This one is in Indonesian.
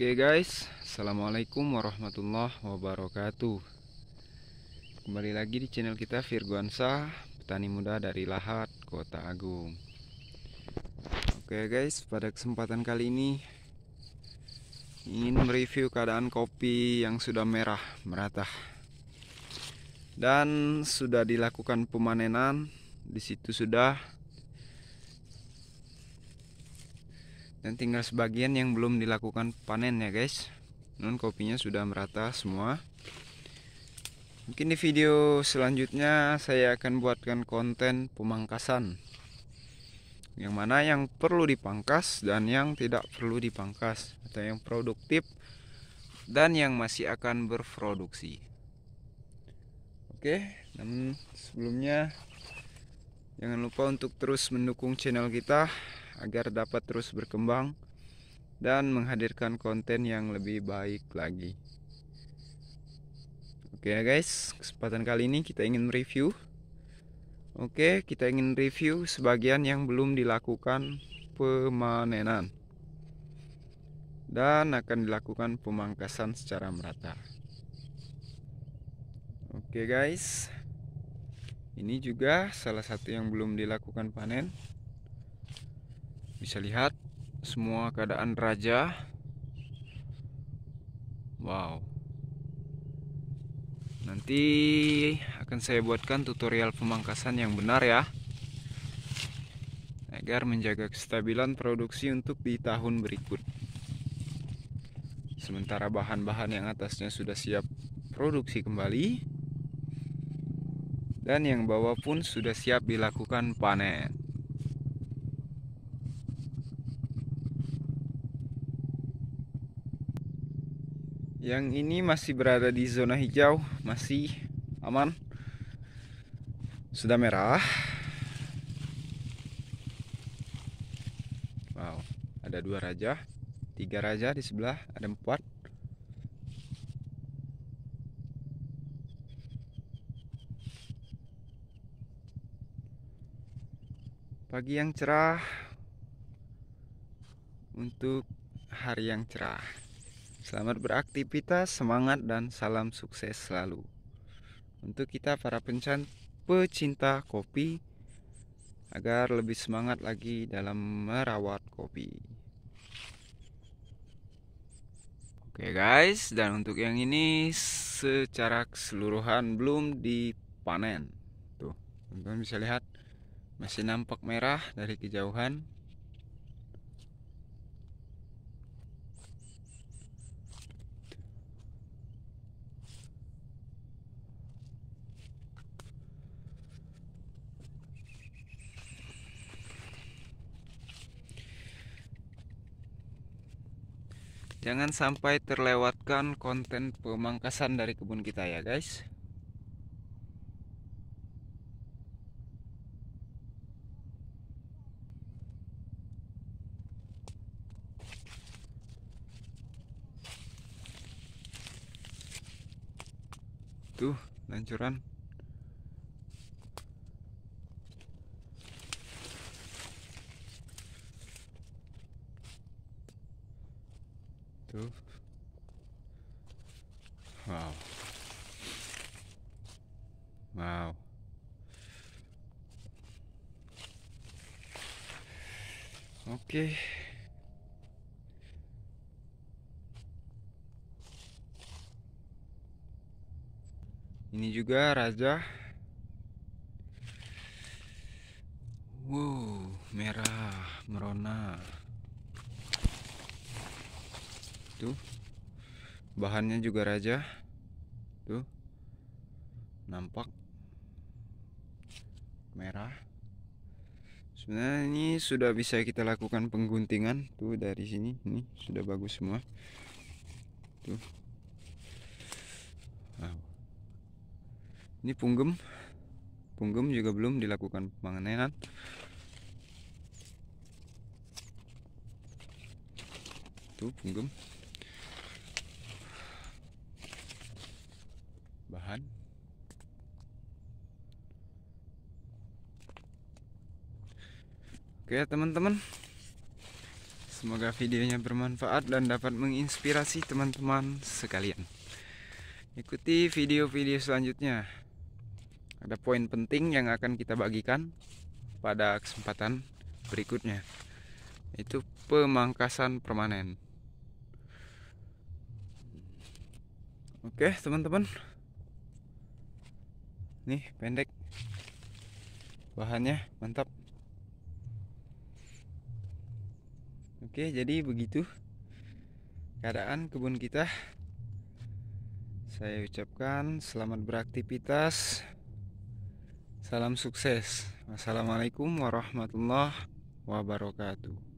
Oke guys, Assalamualaikum warahmatullahi wabarakatuh. Kembali lagi di channel kita Virguansa Petani muda dari Lahat, Kota Agung. Oke guys, pada kesempatan kali ini Ingin mereview keadaan kopi yang sudah merah, merata. Dan sudah dilakukan pemanenan. Di situ sudah dan tinggal sebagian yang belum dilakukan panen ya guys. Non kopinya sudah merata semua. Mungkin di video selanjutnya saya akan buatkan konten pemangkasan. Yang mana yang perlu dipangkas dan yang tidak perlu dipangkas atau yang produktif dan yang masih akan berproduksi. Oke dan sebelumnya jangan lupa untuk terus mendukung channel kita agar dapat terus berkembang dan menghadirkan konten yang lebih baik lagi. Oke ya guys, kesempatan kali ini kita ingin review. Oke, kita ingin review sebagian yang belum dilakukan pemanenan dan akan dilakukan pemangkasan secara merata. Oke guys, ini juga salah satu yang belum dilakukan panen bisa lihat semua keadaan raja. Wow. Nanti akan saya buatkan tutorial pemangkasan yang benar ya. Agar menjaga kestabilan produksi untuk di tahun berikut. Sementara bahan-bahan yang atasnya sudah siap produksi kembali. Dan yang bawah pun sudah siap dilakukan panen yang ini masih berada di zona hijau masih aman. Sudah merah. Wow ada dua raja tiga raja di sebelah ada empat. Pagi yang cerah untuk hari yang cerah Selamat beraktivitas, semangat dan salam sukses selalu. Untuk kita para pencan pecinta kopi agar lebih semangat lagi dalam merawat kopi. Oke guys, dan untuk yang ini secara keseluruhan belum dipanen. Tuh, teman-teman bisa lihat masih nampak merah dari kejauhan Jangan sampai terlewatkan konten pemangkasan dari kebun kita ya guys. Tuh lancuran tuh wow. Wow. Oke. Ini juga raja. Wow merah merona tuh bahannya juga raja. Tuh. Nampak. Merah. Sebenarnya ini sudah bisa kita lakukan pengguntingan tuh dari sini. Ini sudah bagus semua. Tuh. Wow. ini punggem. Punggem juga belum dilakukan penganenan tuh punggem bahan Oke teman-teman Semoga videonya bermanfaat dan dapat menginspirasi teman-teman sekalian. Ikuti video-video selanjutnya. Ada poin penting yang akan kita bagikan pada kesempatan berikutnya. Itu pemangkasan permanen. Oke, teman-teman. Nih, pendek. Bahannya mantap. Oke, jadi begitu keadaan kebun kita. Saya ucapkan selamat beraktivitas. Salam sukses. Wassalamualaikum warahmatullahi wabarakatuh.